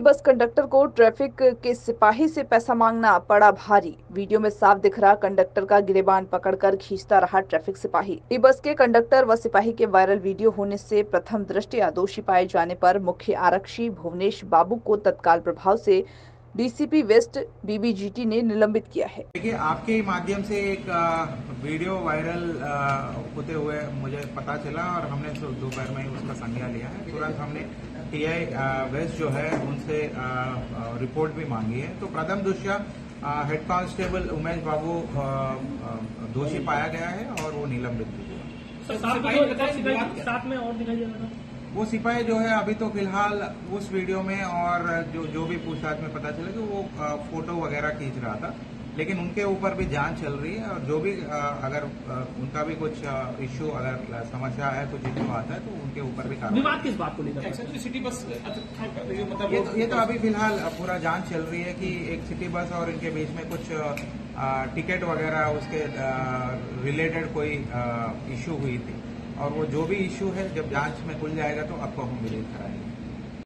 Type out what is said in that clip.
Conductor को traffic के सिपाही से पैसा मांगना पड़ा भारी। वीडियो में साफ़ दिख रहा, कंडक्टर का गिरेबान पकड़कर खींचता रहा ट्रैफ़िक सिपाही। ई बस के कंडक्टर व सिपाही के वायरल वीडियो होने से प्रथम दृष्टि दोषी पाए जाने पर मुख्य आरक्षी भुवनेश बाबू को तत्काल प्रभाव से डीसीपी वेस्ट बीबीजीटी ने निलंबित किया है। देखिए आपके ही माध्यम से एक वीडियो वायरल होते हुए मुझे पता चला और हमने दोपहर में उसका संज्ञा लिया है। तुरंत हमने टीआई वेस्ट जो है उनसे रिपोर्ट भी मांगी है। तो प्रथम दृष्टया हेड कांस्टेबल उमेश बाबू दोषी पाया गया है और वो निलंबित भी हुआ। साथ में और दिखाई दे रहा था। वो सिपाही जो है अभी तो फ़िलहाल उस वीडियो में और जो जो भी पूछताछ में पता चला कि वो फ़ोटो वगैरह खींच रहा था। लेकिन उनके ऊपर भी जाँच चल रही है और जो भी अगर उनका भी कुछ इश्यू अगर समस्या है कुछ इश्यू आता है तो उनके ऊपर भी कार्रवाई। विवाद किस बात को लेकर? सिटी बस मतलब ये तो, ये तो अभी फ़िलहाल पूरा जाँच चल रही है कि एक सिटी बस और इनके बीच में कुछ टिकट वगैरह उसके रिलेटेड कोई इश्यू हुई थी। और वो जो भी इश्यू है, जब जाँच में खुल जाएगा तो आपको हम रिलीज़ कराएँगे।